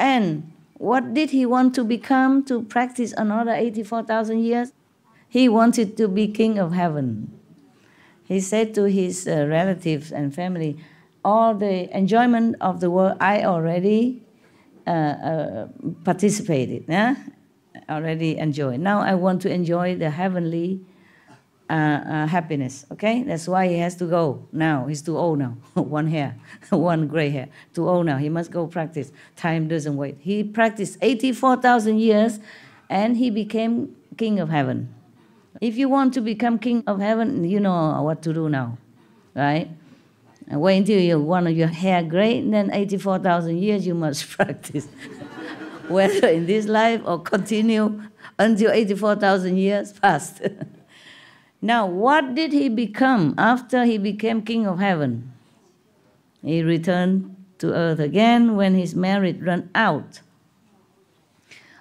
And what did he want to become to practice another 84,000 years? He wanted to be king of heaven. He said to his uh, relatives and family, All the enjoyment of the world I already uh, uh, participated, yeah? already enjoyed. Now I want to enjoy the heavenly uh, uh, happiness. Okay, that's why he has to go now. He's too old now. one hair, one gray hair. Too old now. He must go practice. Time doesn't wait. He practiced 84,000 years, and he became king of heaven. If you want to become king of heaven, you know what to do now, right? Wait until you want your hair gray, then 84,000 years you must practice. Whether in this life or continue until 84,000 years passed. Now, what did he become after he became king of heaven? He returned to earth again when his merit ran out.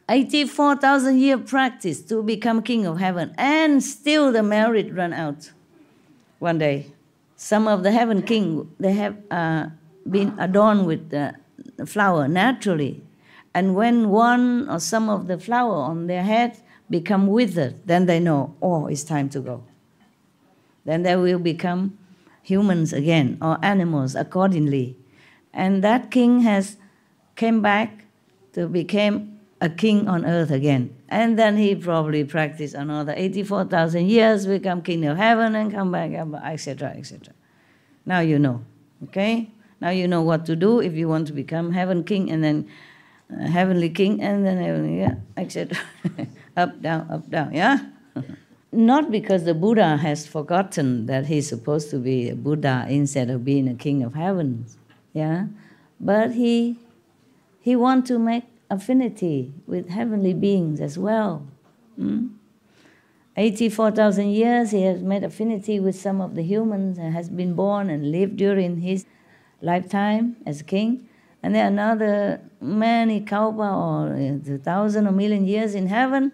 84,000 year practice to become king of heaven, and still the merit ran out. One day, some of the heaven king they have uh, been adorned with the flower naturally, and when one or some of the flower on their head become withered, then they know, oh, it's time to go then they will become humans again or animals accordingly. And that king has came back to become a king on earth again. And then he probably practiced another 84,000 years, become king of heaven and come back, etc., etc. Now you know, okay? Now you know what to do if you want to become heaven king and then heavenly king and then heavenly, yeah, etc. up, down, up, down, yeah? not because the Buddha has forgotten that he's supposed to be a Buddha instead of being a king of heaven, yeah, but he he want to make affinity with heavenly beings as well. Hmm? 84,000 years he has made affinity with some of the humans and has been born and lived during his lifetime as a king. And then another many kalpa or a thousand or million years in heaven,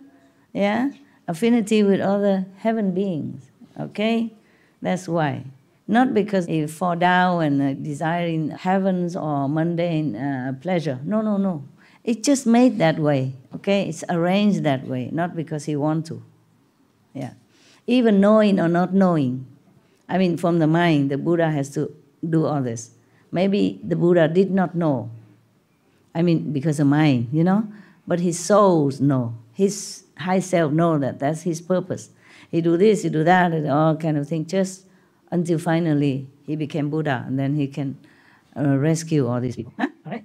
yeah, affinity with other heaven beings. Okay? That's why. Not because you fall down and uh, desiring heavens or mundane uh, pleasure. No, no, no. It's just made that way. Okay? It's arranged that way, not because he want to. Yeah. Even knowing or not knowing. I mean, from the mind, the Buddha has to do all this. Maybe the Buddha did not know. I mean, because of mind, you know? But his souls know. His high self know that that's his purpose. He do this, he do that, and all kind of thing, just until finally he became Buddha, and then he can uh, rescue all these people. Huh? All right.